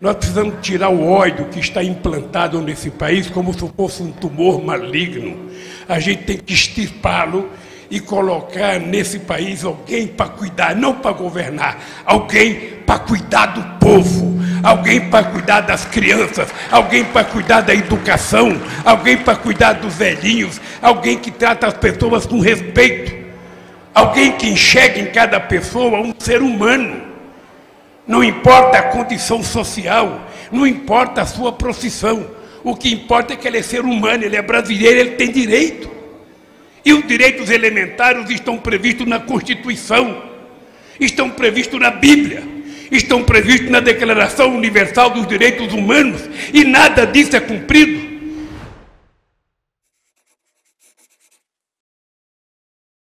Nós precisamos tirar o ódio que está implantado nesse país como se fosse um tumor maligno. A gente tem que extirpá-lo e colocar nesse país alguém para cuidar, não para governar, alguém para cuidar do povo, alguém para cuidar das crianças, alguém para cuidar da educação, alguém para cuidar dos velhinhos, alguém que trata as pessoas com respeito, alguém que enxerga em cada pessoa um ser humano. Não importa a condição social, não importa a sua profissão, o que importa é que ele é ser humano, ele é brasileiro, ele tem direito. E os direitos elementares estão previstos na Constituição, estão previstos na Bíblia, estão previstos na Declaração Universal dos Direitos Humanos, e nada disso é cumprido.